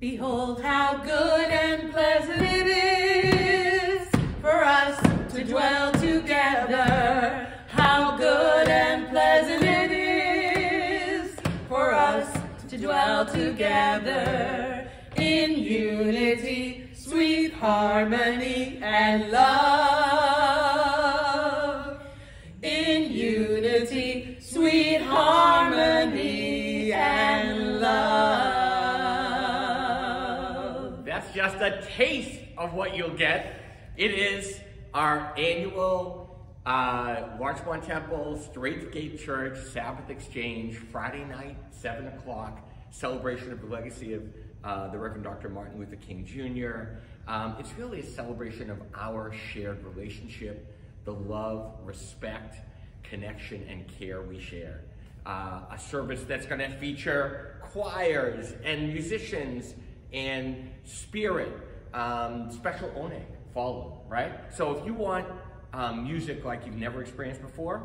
Behold how good and pleasant it is for us to dwell together. How good and pleasant it is for us to dwell together in unity, sweet harmony, and love. That's just a taste of what you'll get. It is our annual uh, Larchmont Temple Strait Gate Church Sabbath Exchange Friday night, 7 o'clock, celebration of the legacy of uh, the Reverend Dr. Martin Luther King Jr. Um, it's really a celebration of our shared relationship, the love, respect, connection, and care we share. Uh, a service that's going to feature choirs and musicians and spirit, um, special one follow, right? So if you want um, music like you've never experienced before,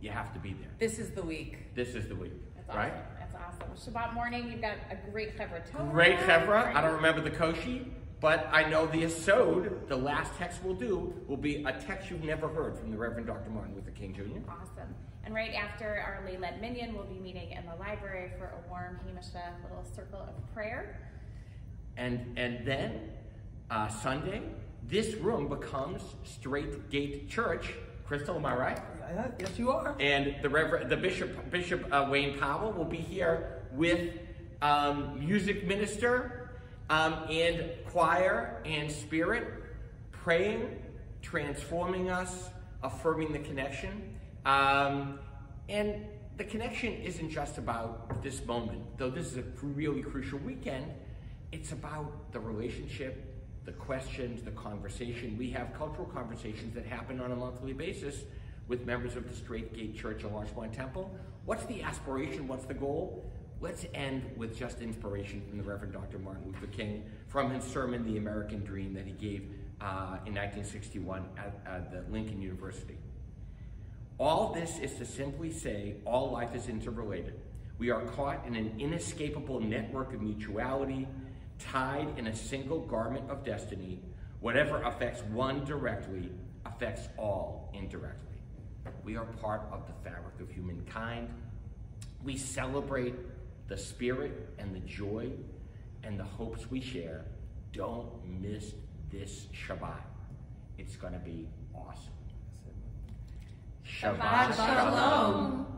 you have to be there. This is the week. This is the week, That's awesome. right? That's awesome. Shabbat morning, you've got a great chevra Great chevra. I don't remember the koshi, but I know the asod, the last text we'll do, will be a text you've never heard from the Reverend Dr. Martin Luther King Jr. Awesome. And right after our lay led minyan, we'll be meeting in the library for a warm Hamisha little circle of prayer. And and then uh, Sunday, this room becomes Strait Gate Church. Crystal, am I right? Yeah, Yes, you are. And the Reverend, the Bishop, Bishop uh, Wayne Powell will be here with um, music minister um, and choir and spirit, praying, transforming us, affirming the connection. Um, and the connection isn't just about this moment, though this is a really crucial weekend. It's about the relationship, the questions, the conversation. We have cultural conversations that happen on a monthly basis with members of the Strait Gate Church and Larchmont Temple. What's the aspiration? What's the goal? Let's end with just inspiration from the Reverend Dr. Martin Luther King from his sermon, The American Dream, that he gave uh, in 1961 at, at the Lincoln University. All this is to simply say all life is interrelated. We are caught in an inescapable network of mutuality, tied in a single garment of destiny. Whatever affects one directly affects all indirectly. We are part of the fabric of humankind. We celebrate the spirit and the joy and the hopes we share. Don't miss this Shabbat. It's going to be awesome. Shabbat Shalom.